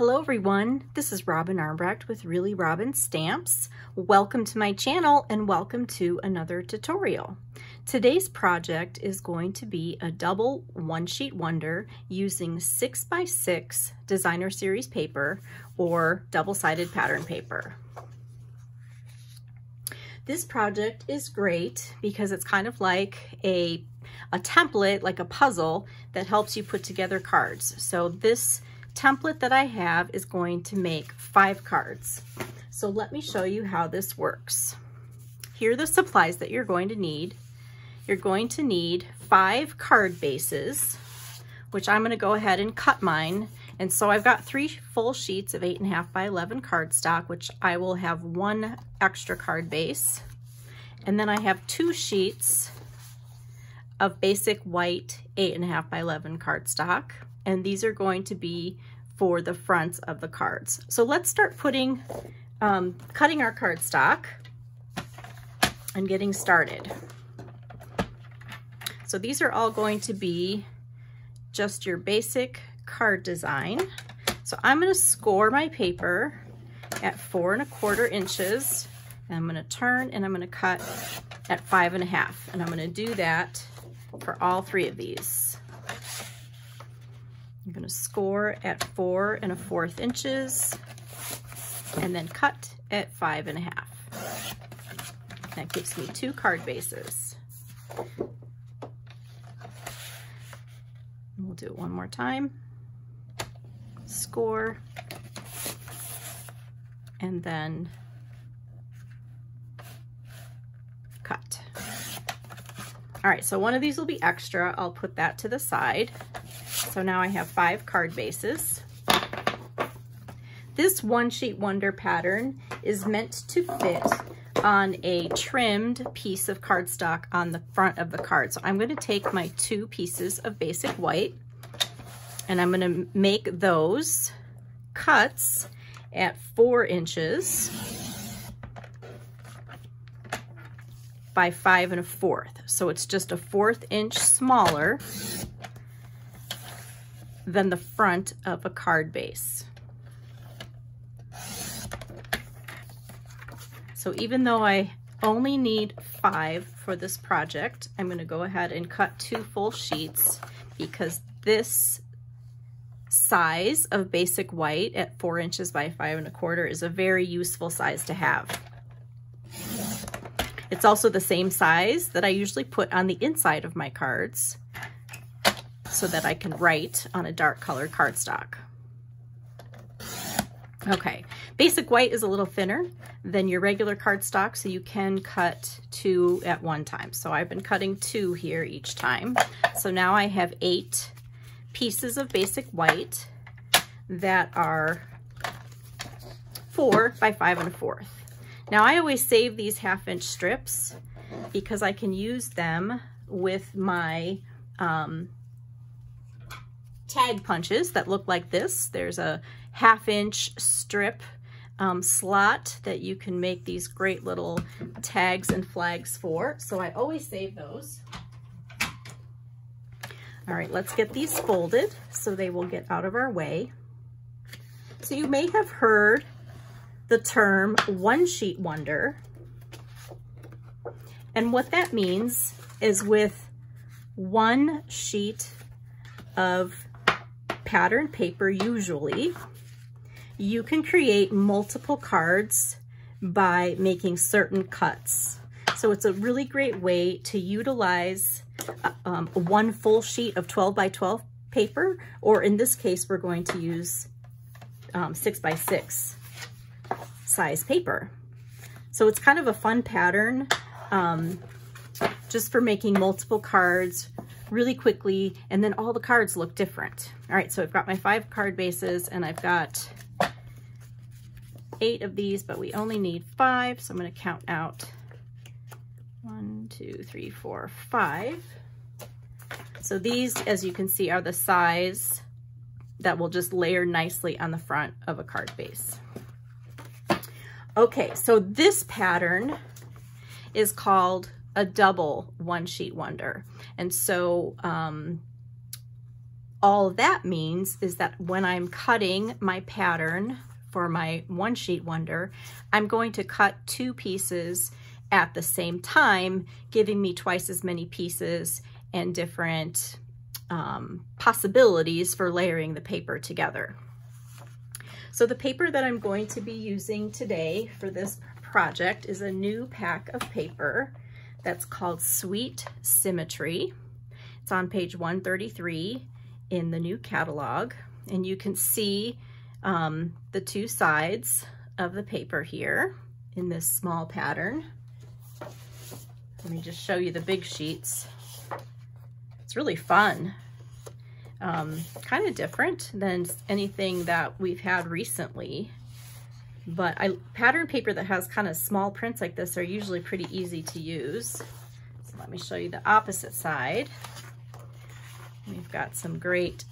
Hello everyone, this is Robin Armbrecht with Really Robin Stamps. Welcome to my channel and welcome to another tutorial. Today's project is going to be a double one sheet wonder using 6x6 designer series paper or double-sided pattern paper. This project is great because it's kind of like a, a template, like a puzzle that helps you put together cards. So this template that I have is going to make five cards. So let me show you how this works. Here are the supplies that you're going to need. You're going to need five card bases, which I'm gonna go ahead and cut mine. And so I've got three full sheets of eight and a half by 11 cardstock, which I will have one extra card base. And then I have two sheets of basic white eight and a half by 11 cardstock and these are going to be for the fronts of the cards. So let's start putting, um, cutting our cardstock and getting started. So these are all going to be just your basic card design. So I'm gonna score my paper at four and a quarter inches. And I'm gonna turn and I'm gonna cut at five and a half. And I'm gonna do that for all three of these. I'm gonna score at four and a fourth inches and then cut at five and a half. That gives me two card bases. We'll do it one more time. Score and then cut. All right, so one of these will be extra. I'll put that to the side. So now I have five card bases. This one sheet wonder pattern is meant to fit on a trimmed piece of cardstock on the front of the card. So I'm going to take my two pieces of basic white and I'm going to make those cuts at four inches by five and a fourth. So it's just a fourth inch smaller than the front of a card base. So even though I only need five for this project, I'm gonna go ahead and cut two full sheets because this size of basic white at four inches by five and a quarter is a very useful size to have. It's also the same size that I usually put on the inside of my cards so that I can write on a dark colored cardstock. Okay, basic white is a little thinner than your regular cardstock, so you can cut two at one time. So I've been cutting two here each time. So now I have eight pieces of basic white that are four by five and a fourth. Now I always save these half inch strips because I can use them with my um, tag punches that look like this. There's a half inch strip um, slot that you can make these great little tags and flags for. So I always save those. All right, let's get these folded so they will get out of our way. So you may have heard the term one sheet wonder. And what that means is with one sheet of pattern paper usually, you can create multiple cards by making certain cuts. So it's a really great way to utilize uh, um, one full sheet of 12 by 12 paper, or in this case, we're going to use um, six by six size paper. So it's kind of a fun pattern um, just for making multiple cards really quickly, and then all the cards look different. All right, so I've got my five card bases, and I've got eight of these, but we only need five, so I'm gonna count out one, two, three, four, five. So these, as you can see, are the size that will just layer nicely on the front of a card base. Okay, so this pattern is called a double one sheet wonder. And so um, all that means is that when I'm cutting my pattern for my one sheet wonder, I'm going to cut two pieces at the same time, giving me twice as many pieces and different um, possibilities for layering the paper together. So the paper that I'm going to be using today for this project is a new pack of paper that's called Sweet Symmetry. It's on page 133 in the new catalog and you can see um, the two sides of the paper here in this small pattern. Let me just show you the big sheets. It's really fun. Um, kind of different than anything that we've had recently. But I pattern paper that has kind of small prints like this are usually pretty easy to use. So let me show you the opposite side. We've got some great,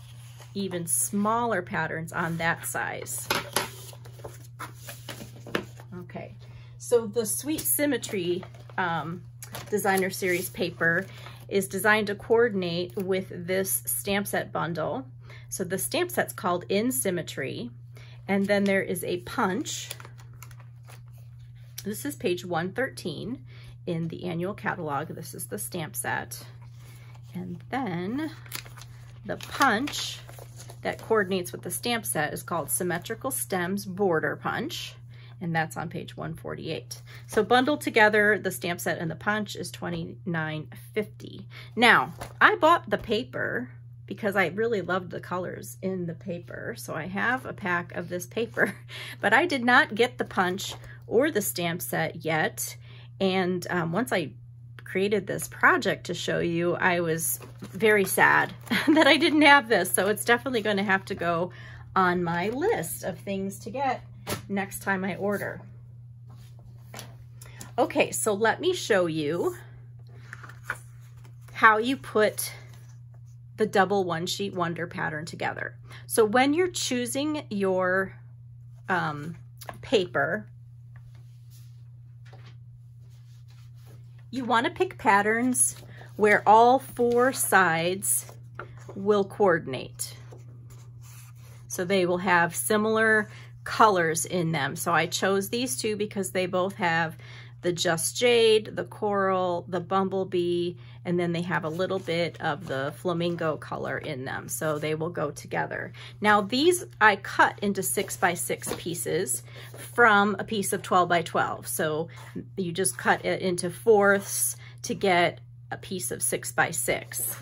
even smaller patterns on that size. Okay, so the Sweet Symmetry um, Designer Series paper is designed to coordinate with this stamp set bundle. So the stamp set's called In Symmetry, and then there is a punch. This is page 113 in the annual catalog. This is the stamp set. And then the punch that coordinates with the stamp set is called Symmetrical Stems Border Punch, and that's on page 148. So bundled together, the stamp set and the punch is $29.50. Now, I bought the paper because I really loved the colors in the paper. So I have a pack of this paper, but I did not get the punch or the stamp set yet. And um, once I created this project to show you, I was very sad that I didn't have this. So it's definitely going to have to go on my list of things to get next time I order. Okay, so let me show you how you put the double one sheet wonder pattern together. So when you're choosing your um, paper, you want to pick patterns where all four sides will coordinate. So they will have similar colors in them. So I chose these two because they both have the Just Jade, the Coral, the Bumblebee, and then they have a little bit of the flamingo color in them. So they will go together. Now these I cut into six by six pieces from a piece of 12 by 12. So you just cut it into fourths to get a piece of six by six.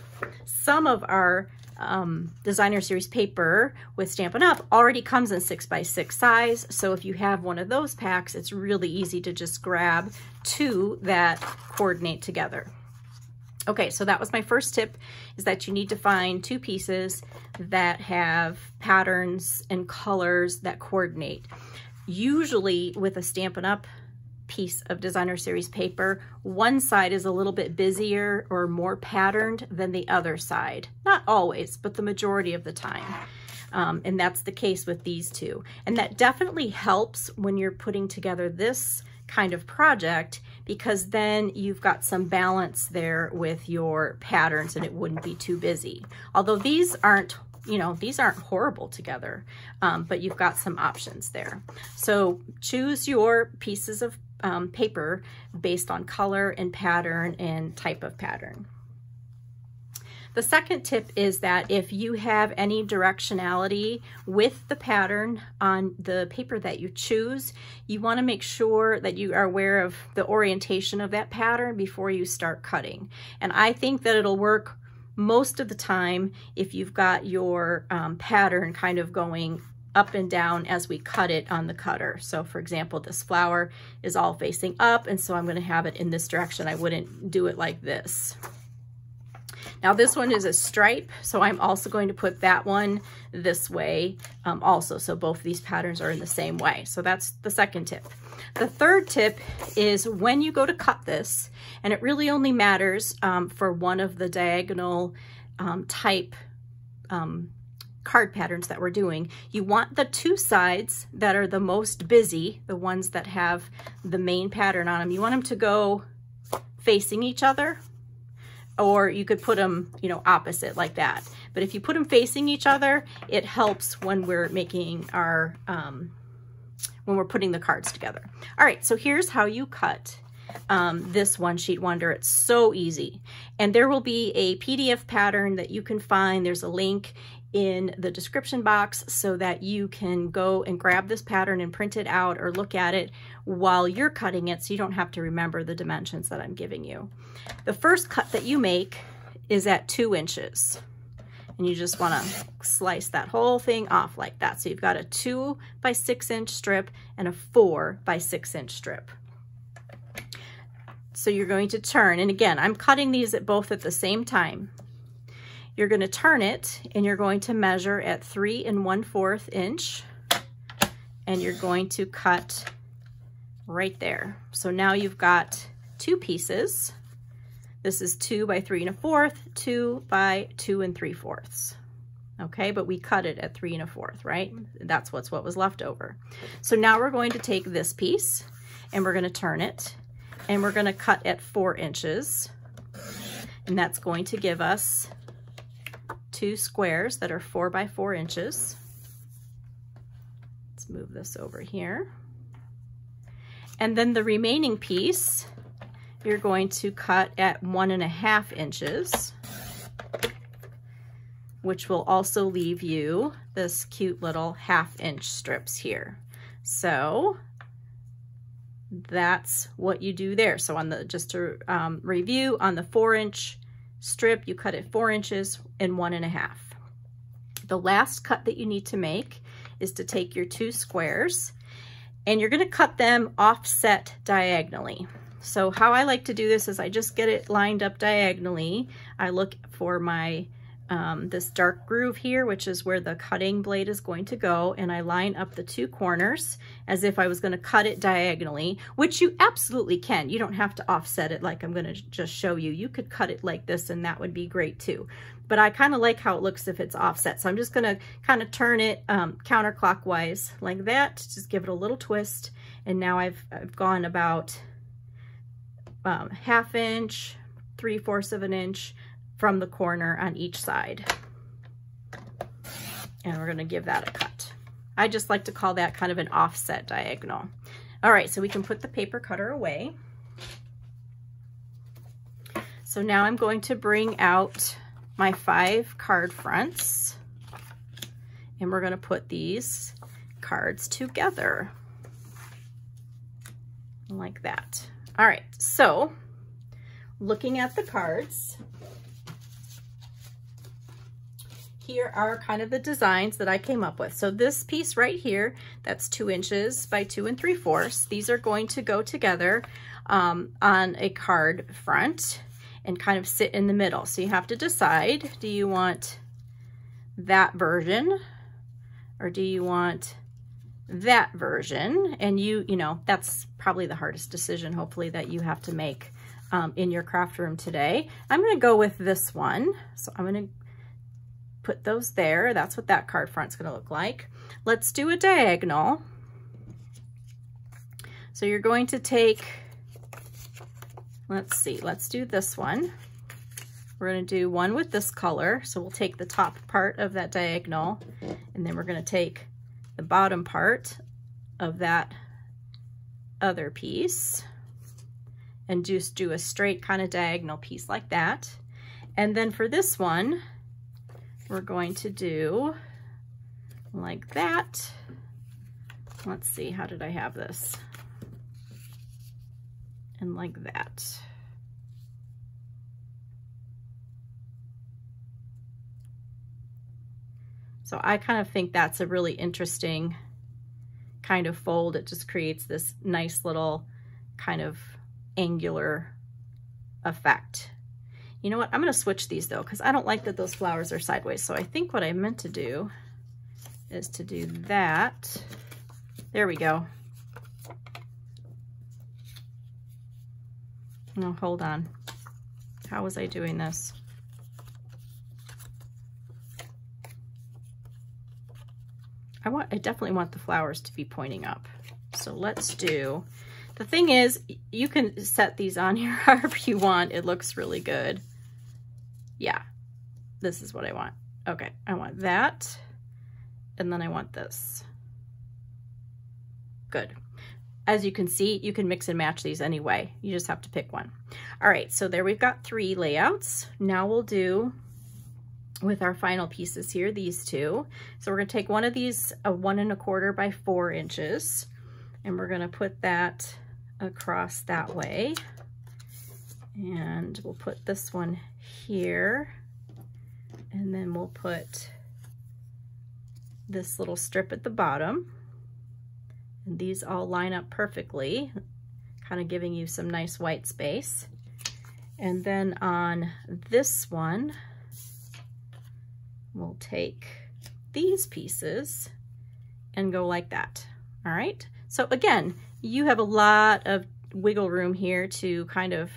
Some of our um, designer series paper with Stampin' Up! already comes in 6x6 size. So if you have one of those packs, it's really easy to just grab two that coordinate together. Okay, so that was my first tip, is that you need to find two pieces that have patterns and colors that coordinate. Usually with a Stampin' Up! piece of designer series paper, one side is a little bit busier or more patterned than the other side. Not always, but the majority of the time. Um, and that's the case with these two. And that definitely helps when you're putting together this kind of project because then you've got some balance there with your patterns and it wouldn't be too busy. Although these aren't you know, these aren't horrible together, um, but you've got some options there. So choose your pieces of um, paper based on color and pattern and type of pattern. The second tip is that if you have any directionality with the pattern on the paper that you choose, you want to make sure that you are aware of the orientation of that pattern before you start cutting. And I think that it'll work most of the time if you've got your um, pattern kind of going up and down as we cut it on the cutter. So for example, this flower is all facing up and so I'm gonna have it in this direction. I wouldn't do it like this. Now this one is a stripe, so I'm also going to put that one this way um, also. So both these patterns are in the same way. So that's the second tip. The third tip is when you go to cut this, and it really only matters um, for one of the diagonal um, type um, card patterns that we're doing, you want the two sides that are the most busy, the ones that have the main pattern on them, you want them to go facing each other or you could put them, you know, opposite like that. But if you put them facing each other, it helps when we're making our, um, when we're putting the cards together. All right, so here's how you cut um, this one sheet wonder. It's so easy. And there will be a PDF pattern that you can find. There's a link in the description box so that you can go and grab this pattern and print it out or look at it while you're cutting it so you don't have to remember the dimensions that I'm giving you. The first cut that you make is at two inches. And you just wanna slice that whole thing off like that. So you've got a two by six inch strip and a four by six inch strip. So you're going to turn, and again, I'm cutting these at both at the same time. You're gonna turn it and you're going to measure at three and one fourth inch and you're going to cut right there. So now you've got two pieces. This is two by three and a fourth, two by two and three fourths. Okay, but we cut it at three and a fourth, right? That's what's what was left over. So now we're going to take this piece and we're gonna turn it and we're gonna cut at four inches. And that's going to give us two squares that are four by four inches. Let's move this over here. And then the remaining piece, you're going to cut at one and a half inches, which will also leave you this cute little half inch strips here. So that's what you do there. So on the, just to um, review, on the four inch strip, you cut it four inches and one and a half. The last cut that you need to make is to take your two squares and you're gonna cut them offset diagonally. So how I like to do this is I just get it lined up diagonally. I look for my um, this dark groove here, which is where the cutting blade is going to go, and I line up the two corners as if I was gonna cut it diagonally, which you absolutely can. You don't have to offset it like I'm gonna just show you. You could cut it like this and that would be great too. But I kind of like how it looks if it's offset. So I'm just gonna kind of turn it um, counterclockwise like that, just give it a little twist. And now I've, I've gone about um, half inch, three fourths of an inch, from the corner on each side. And we're gonna give that a cut. I just like to call that kind of an offset diagonal. All right, so we can put the paper cutter away. So now I'm going to bring out my five card fronts and we're gonna put these cards together like that. All right, so looking at the cards, here are kind of the designs that I came up with. So this piece right here, that's two inches by two and three fourths. These are going to go together um, on a card front and kind of sit in the middle. So you have to decide, do you want that version or do you want that version? And you, you know, that's probably the hardest decision, hopefully, that you have to make um, in your craft room today. I'm gonna go with this one. So I'm gonna put those there. That's what that card front's gonna look like. Let's do a diagonal. So you're going to take, let's see, let's do this one. We're gonna do one with this color. So we'll take the top part of that diagonal and then we're gonna take the bottom part of that other piece and just do a straight kind of diagonal piece like that. And then for this one, we're going to do like that. Let's see, how did I have this? And like that. So I kind of think that's a really interesting kind of fold. It just creates this nice little kind of angular effect. You know what? I'm going to switch these though, because I don't like that those flowers are sideways. So I think what I meant to do is to do that. There we go. No, hold on. How was I doing this? I want, I definitely want the flowers to be pointing up. So let's do, the thing is, you can set these on here however you want. It looks really good yeah, this is what I want. Okay, I want that. And then I want this. Good. As you can see, you can mix and match these anyway. You just have to pick one. All right, so there we've got three layouts. Now we'll do with our final pieces here, these two. So we're gonna take one of these, a one and a quarter by four inches, and we're gonna put that across that way. And we'll put this one here, and then we'll put this little strip at the bottom. And these all line up perfectly, kind of giving you some nice white space. And then on this one, we'll take these pieces and go like that. All right. So again, you have a lot of wiggle room here to kind of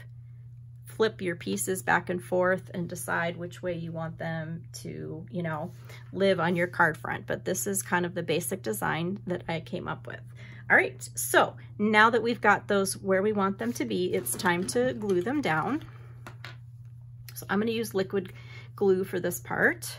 flip your pieces back and forth and decide which way you want them to, you know, live on your card front. But this is kind of the basic design that I came up with. All right, so now that we've got those where we want them to be, it's time to glue them down. So I'm gonna use liquid glue for this part.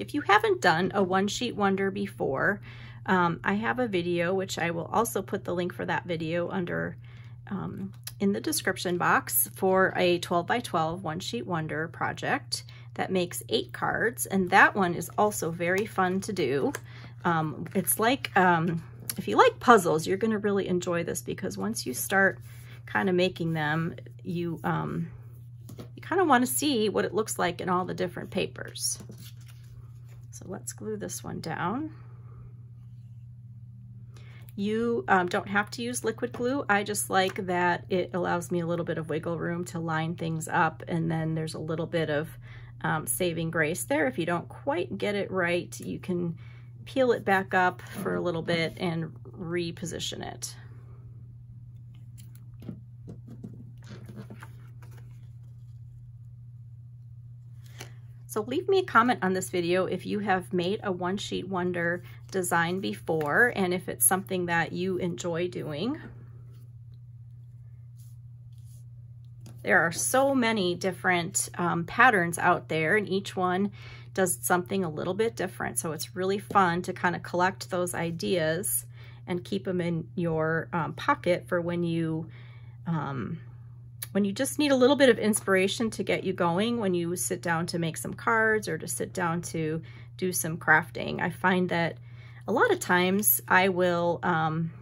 If you haven't done a one sheet wonder before, um, I have a video, which I will also put the link for that video under um, in the description box for a 12 by 12 one sheet wonder project that makes eight cards. And that one is also very fun to do. Um, it's like, um, if you like puzzles, you're gonna really enjoy this because once you start kind of making them, you, um, you kind of want to see what it looks like in all the different papers. Let's glue this one down. You um, don't have to use liquid glue. I just like that it allows me a little bit of wiggle room to line things up and then there's a little bit of um, saving grace there. If you don't quite get it right, you can peel it back up for a little bit and reposition it. So leave me a comment on this video if you have made a one sheet wonder design before and if it's something that you enjoy doing. There are so many different um, patterns out there and each one does something a little bit different. So it's really fun to kind of collect those ideas and keep them in your um, pocket for when you um, when you just need a little bit of inspiration to get you going when you sit down to make some cards or to sit down to do some crafting. I find that a lot of times I will um,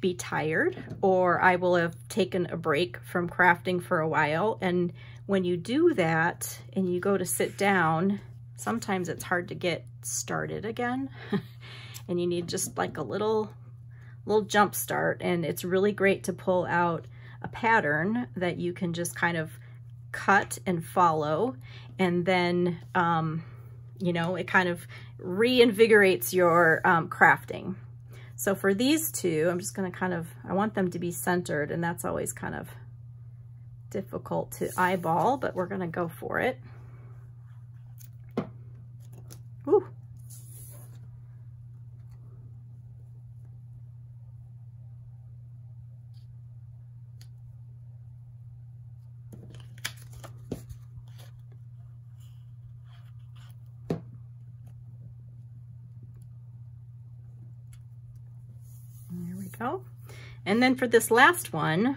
be tired or I will have taken a break from crafting for a while. And when you do that and you go to sit down, sometimes it's hard to get started again. and you need just like a little little jump start and it's really great to pull out a pattern that you can just kind of cut and follow and then um, you know it kind of reinvigorates your um, crafting so for these two I'm just going to kind of I want them to be centered and that's always kind of difficult to eyeball but we're going to go for it Ooh. go. And then for this last one,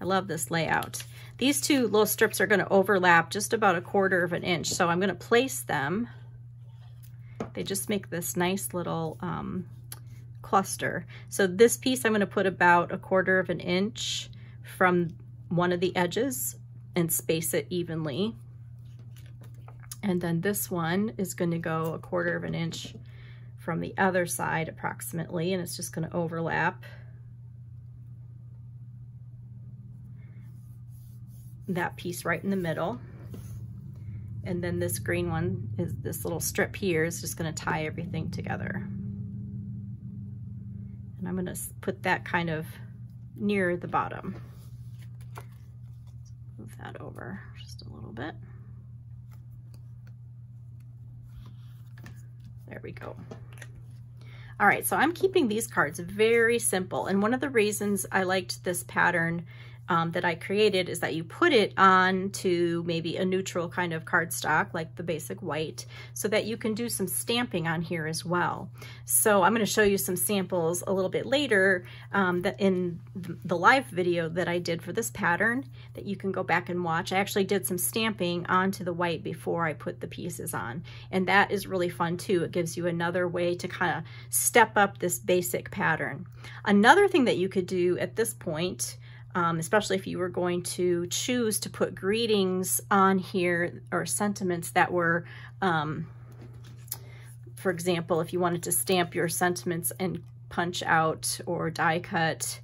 I love this layout. These two little strips are gonna overlap just about a quarter of an inch. So I'm gonna place them. They just make this nice little um, cluster. So this piece I'm gonna put about a quarter of an inch from one of the edges and space it evenly. And then this one is gonna go a quarter of an inch from the other side approximately, and it's just gonna overlap. That piece right in the middle. And then this green one is this little strip here is just gonna tie everything together. And I'm gonna put that kind of near the bottom. Move that over just a little bit. There we go. All right, so I'm keeping these cards very simple. And one of the reasons I liked this pattern um, that I created is that you put it on to maybe a neutral kind of cardstock like the basic white so that you can do some stamping on here as well. So I'm going to show you some samples a little bit later um, that in the live video that I did for this pattern that you can go back and watch. I actually did some stamping onto the white before I put the pieces on and that is really fun too. It gives you another way to kind of step up this basic pattern. Another thing that you could do at this point um, especially if you were going to choose to put greetings on here or sentiments that were, um, for example, if you wanted to stamp your sentiments and punch out or die cut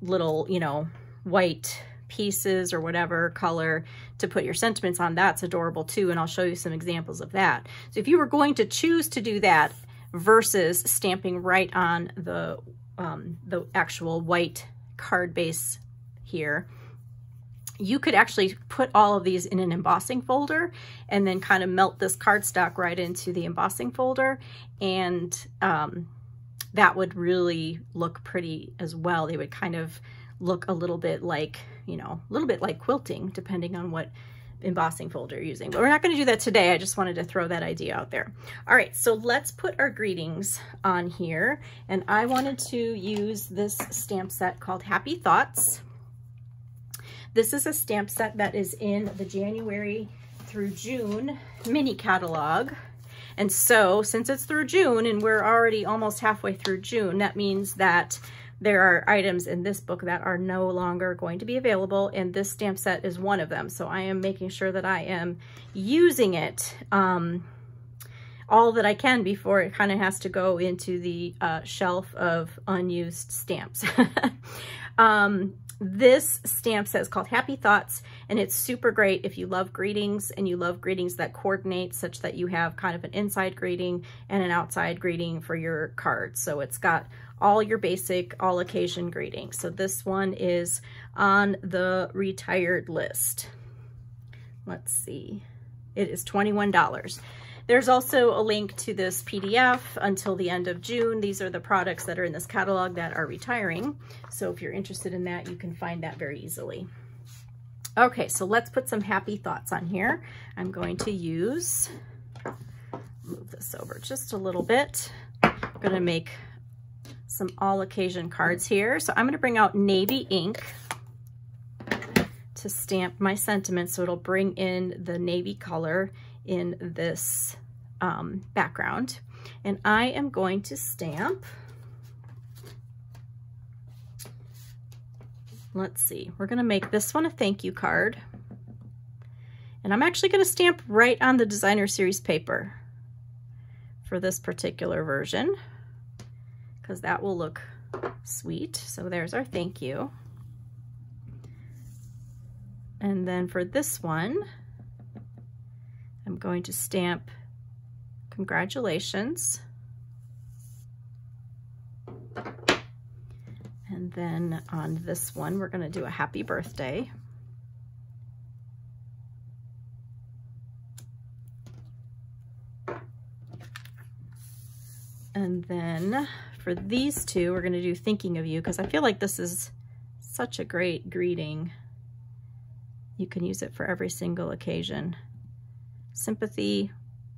little, you know, white pieces or whatever color to put your sentiments on, that's adorable too. And I'll show you some examples of that. So if you were going to choose to do that versus stamping right on the, um, the actual white card base here, you could actually put all of these in an embossing folder and then kind of melt this cardstock right into the embossing folder and um, that would really look pretty as well. They would kind of look a little bit like, you know, a little bit like quilting depending on what embossing folder using. But we're not going to do that today. I just wanted to throw that idea out there. All right, so let's put our greetings on here. And I wanted to use this stamp set called Happy Thoughts. This is a stamp set that is in the January through June mini catalog. And so since it's through June and we're already almost halfway through June, that means that there are items in this book that are no longer going to be available and this stamp set is one of them. So I am making sure that I am using it um, all that I can before it kind of has to go into the uh, shelf of unused stamps. um, this stamp set is called Happy Thoughts, and it's super great if you love greetings and you love greetings that coordinate such that you have kind of an inside greeting and an outside greeting for your cards. So it's got all your basic all occasion greetings. So this one is on the retired list. Let's see. It is $21. There's also a link to this PDF until the end of June. These are the products that are in this catalog that are retiring. So if you're interested in that, you can find that very easily. Okay, so let's put some happy thoughts on here. I'm going to use, move this over just a little bit. I'm gonna make some all occasion cards here. So I'm gonna bring out navy ink to stamp my sentiment so it'll bring in the navy color in this um, background. And I am going to stamp, let's see, we're gonna make this one a thank you card. And I'm actually gonna stamp right on the designer series paper for this particular version because that will look sweet. So there's our thank you. And then for this one, I'm going to stamp congratulations. And then on this one, we're gonna do a happy birthday. And then for these two, we're gonna do thinking of you because I feel like this is such a great greeting. You can use it for every single occasion sympathy,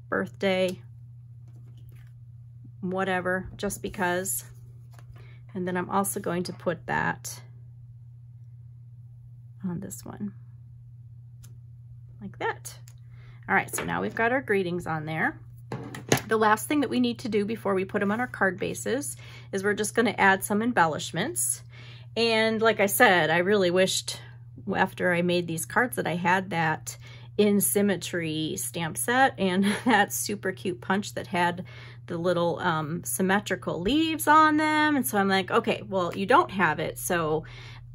birthday, whatever, just because. And then I'm also going to put that on this one, like that. All right, so now we've got our greetings on there. The last thing that we need to do before we put them on our card bases is we're just gonna add some embellishments. And like I said, I really wished after I made these cards that I had that in symmetry stamp set and that super cute punch that had the little um, symmetrical leaves on them. And so I'm like, okay, well, you don't have it. So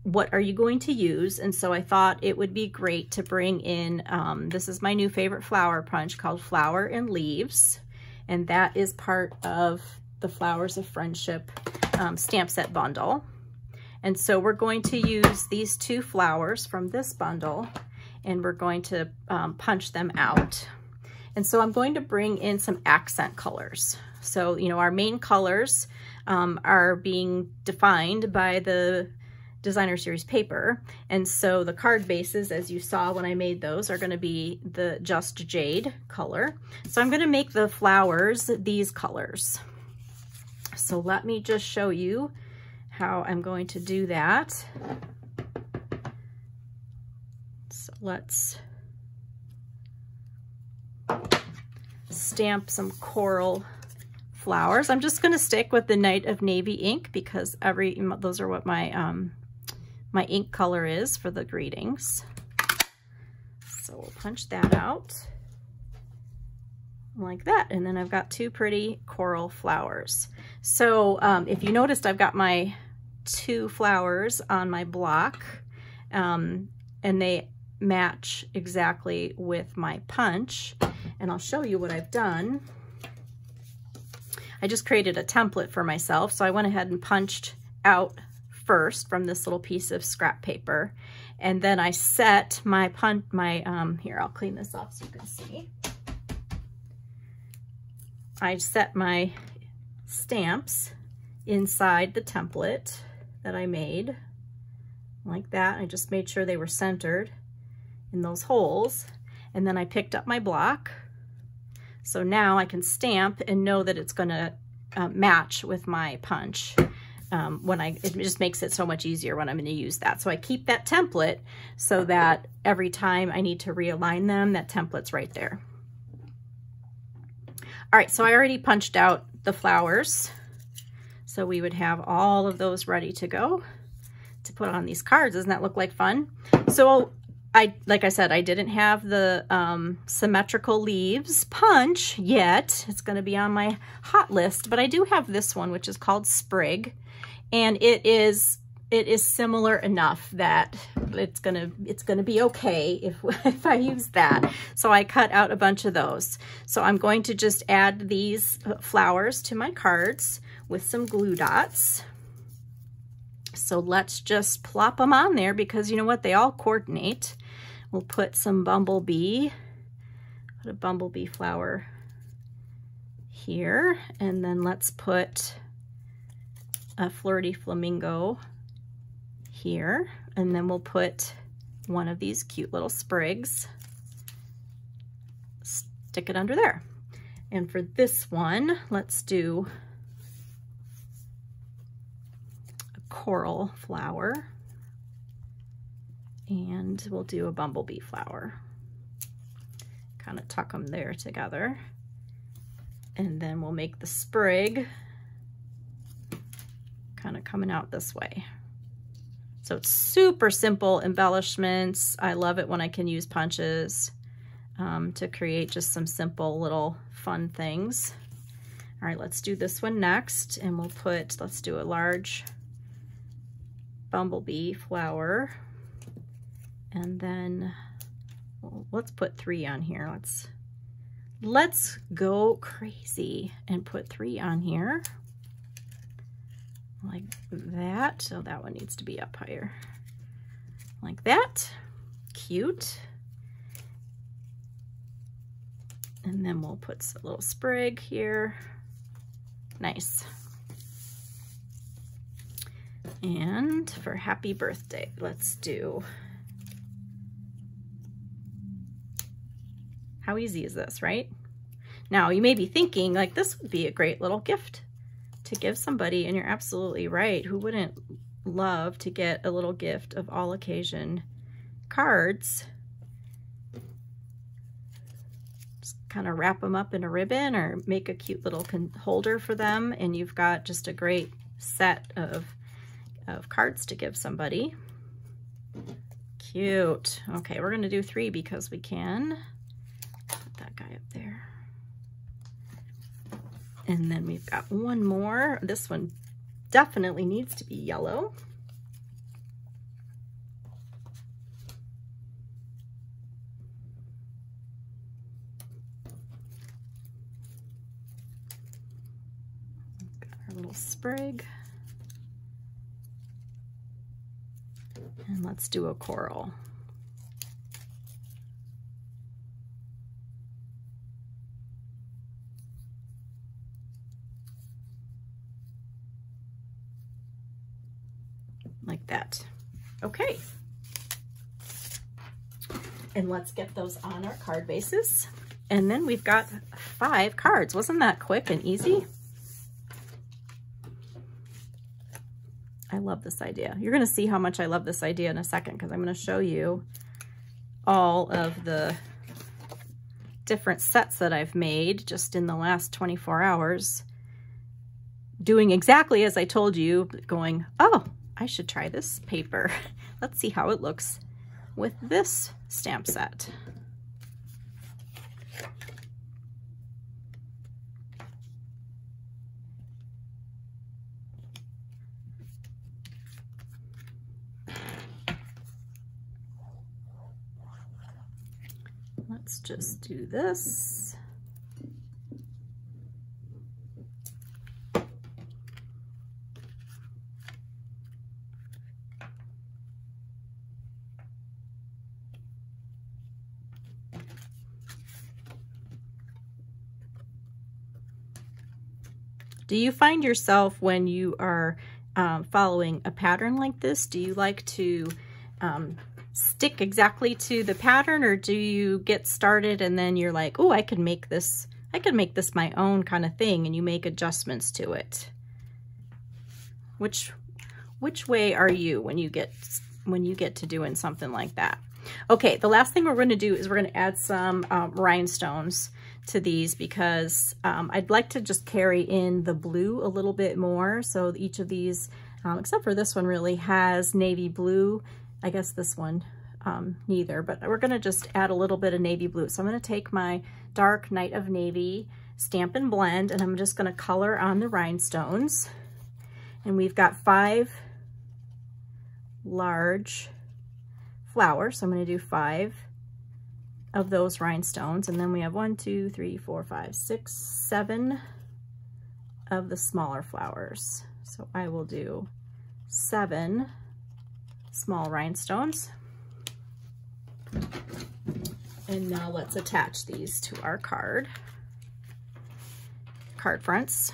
what are you going to use? And so I thought it would be great to bring in, um, this is my new favorite flower punch called Flower and Leaves. And that is part of the Flowers of Friendship um, stamp set bundle. And so we're going to use these two flowers from this bundle and we're going to um, punch them out. And so I'm going to bring in some accent colors. So, you know, our main colors um, are being defined by the designer series paper. And so the card bases, as you saw when I made those, are gonna be the Just Jade color. So I'm gonna make the flowers these colors. So let me just show you how I'm going to do that. So let's stamp some coral flowers. I'm just going to stick with the Night of Navy ink because every those are what my um, my ink color is for the greetings. So we'll punch that out like that. And then I've got two pretty coral flowers. So um, if you noticed, I've got my two flowers on my block um, and they match exactly with my punch. And I'll show you what I've done. I just created a template for myself. So I went ahead and punched out first from this little piece of scrap paper. And then I set my punch, my, um, here, I'll clean this off so you can see. I set my stamps inside the template that I made like that. I just made sure they were centered in those holes. And then I picked up my block. So now I can stamp and know that it's gonna uh, match with my punch. Um, when I, it just makes it so much easier when I'm gonna use that. So I keep that template so that every time I need to realign them, that template's right there. All right, so I already punched out the flowers. So we would have all of those ready to go to put on these cards. Doesn't that look like fun? So I, like I said, I didn't have the um, symmetrical leaves punch yet. It's going to be on my hot list, but I do have this one, which is called Sprig, and it is it is similar enough that it's gonna it's gonna be okay if if I use that. So I cut out a bunch of those. So I'm going to just add these uh, flowers to my cards with some glue dots. So let's just plop them on there because you know what? They all coordinate. We'll put some bumblebee, put a bumblebee flower here, and then let's put a flirty flamingo here, and then we'll put one of these cute little sprigs, stick it under there. And for this one, let's do a coral flower and we'll do a bumblebee flower. Kind of tuck them there together. And then we'll make the sprig kind of coming out this way. So it's super simple embellishments. I love it when I can use punches um, to create just some simple little fun things. All right, let's do this one next and we'll put, let's do a large bumblebee flower and then let's put three on here. Let's let's go crazy and put three on here like that. So that one needs to be up higher like that. Cute. And then we'll put a little sprig here. Nice. And for happy birthday, let's do How easy is this, right? Now, you may be thinking, like, this would be a great little gift to give somebody, and you're absolutely right. Who wouldn't love to get a little gift of all occasion cards? Just kind of wrap them up in a ribbon or make a cute little holder for them, and you've got just a great set of, of cards to give somebody. Cute. Okay, we're going to do three because we can Put that guy up there. And then we've got one more. This one definitely needs to be yellow. Our little sprig. And let's do a coral. Like that. Okay. And let's get those on our card bases. And then we've got five cards. Wasn't that quick and easy? I love this idea. You're going to see how much I love this idea in a second because I'm going to show you all of the different sets that I've made just in the last 24 hours doing exactly as I told you, going, oh, I should try this paper. Let's see how it looks with this stamp set. Let's just do this. Do you find yourself when you are um, following a pattern like this, do you like to um, stick exactly to the pattern or do you get started and then you're like, oh, I can make this, I can make this my own kind of thing and you make adjustments to it? Which, which way are you when you get, when you get to doing something like that? Okay, the last thing we're going to do is we're going to add some um, rhinestones to these because um, I'd like to just carry in the blue a little bit more. So each of these, um, except for this one really, has navy blue I guess this one, um, neither, but we're gonna just add a little bit of navy blue. So I'm gonna take my dark Night of Navy Stampin' Blend and I'm just gonna color on the rhinestones. And we've got five large flowers. So I'm gonna do five of those rhinestones. And then we have one, two, three, four, five, six, seven of the smaller flowers. So I will do seven small rhinestones. And now let's attach these to our card, card fronts.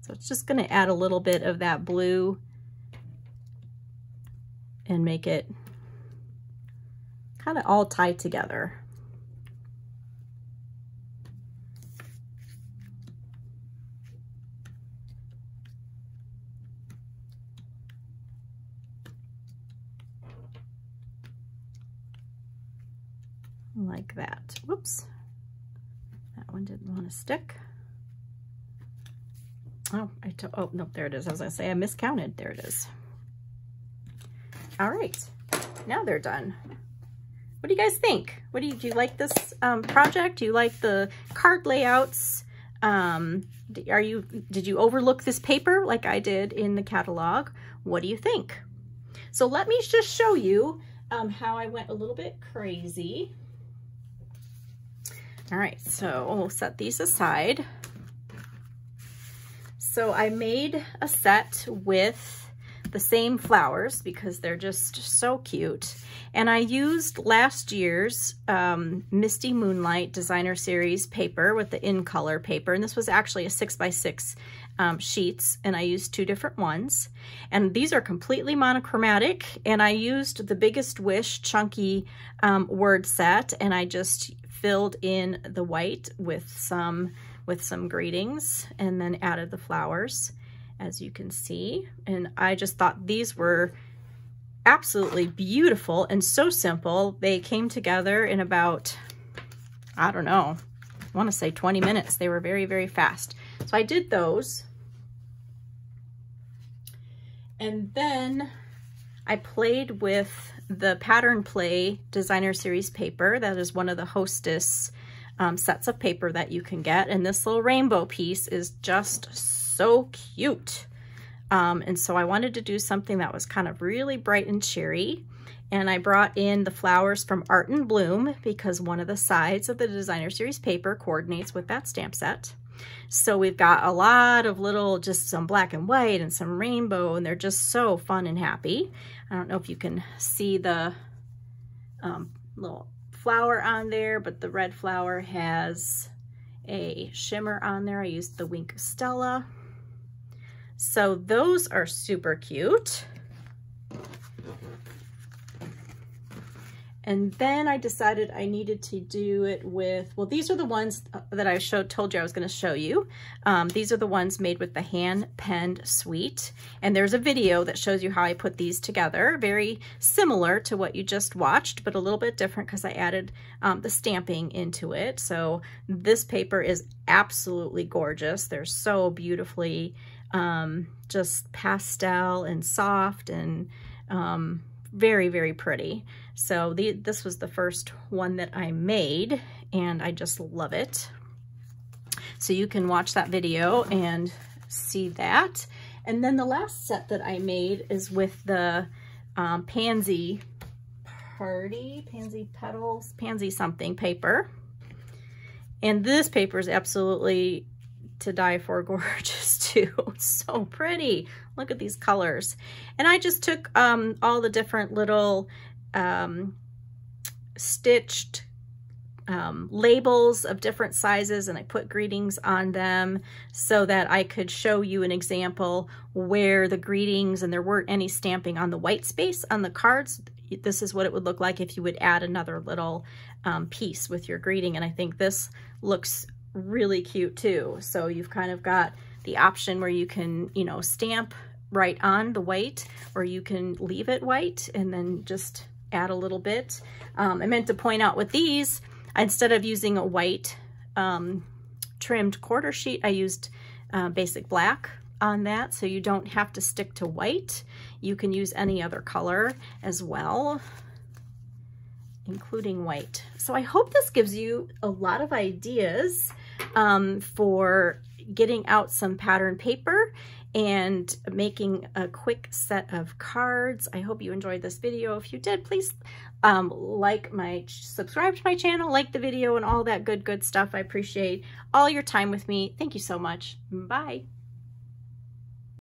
So it's just gonna add a little bit of that blue and make it kind of all tied together. like that. Whoops. That one didn't want to stick. Oh, I told, oh, no, there it is. As I say I miscounted. There it is. All right, now they're done. What do you guys think? What do you, do you like this um, project? Do you like the card layouts? Um, are you, did you overlook this paper like I did in the catalog? What do you think? So let me just show you um, how I went a little bit crazy. All right, so we'll set these aside. So I made a set with the same flowers because they're just so cute. And I used last year's um, Misty Moonlight Designer Series paper with the in color paper. And this was actually a six by six um, sheets and I used two different ones. And these are completely monochromatic and I used the Biggest Wish chunky um, word set and I just filled in the white with some with some greetings and then added the flowers as you can see. And I just thought these were absolutely beautiful and so simple. They came together in about, I don't know, I want to say 20 minutes. They were very, very fast. So I did those. And then I played with the Pattern Play Designer Series paper. That is one of the Hostess um, sets of paper that you can get. And this little rainbow piece is just so cute. Um, and so I wanted to do something that was kind of really bright and cheery. And I brought in the flowers from Art in Bloom because one of the sides of the Designer Series paper coordinates with that stamp set. So we've got a lot of little, just some black and white and some rainbow, and they're just so fun and happy. I don't know if you can see the um, little flower on there, but the red flower has a shimmer on there. I used the Wink of Stella. So those are super cute. And then I decided I needed to do it with, well, these are the ones uh, that I showed, told you I was gonna show you. Um, these are the ones made with the hand-penned suite. And there's a video that shows you how I put these together. Very similar to what you just watched, but a little bit different because I added um, the stamping into it. So this paper is absolutely gorgeous. They're so beautifully um, just pastel and soft and um, very, very pretty. So the, this was the first one that I made and I just love it. So you can watch that video and see that. And then the last set that I made is with the um, Pansy Party, Pansy Petals, Pansy something paper. And this paper is absolutely to die for gorgeous too. so pretty. Look at these colors. And I just took um, all the different little um, stitched um, labels of different sizes and I put greetings on them so that I could show you an example where the greetings and there weren't any stamping on the white space on the cards. This is what it would look like if you would add another little um, piece with your greeting. And I think this looks really cute too. So you've kind of got the option where you can, you know, stamp right on the white or you can leave it white and then just add a little bit. Um, I meant to point out with these, instead of using a white um, trimmed quarter sheet, I used uh, basic black on that so you don't have to stick to white. You can use any other color as well including white. So I hope this gives you a lot of ideas um, for getting out some pattern paper and making a quick set of cards. I hope you enjoyed this video. If you did, please um, like my, subscribe to my channel, like the video and all that good, good stuff. I appreciate all your time with me. Thank you so much. Bye.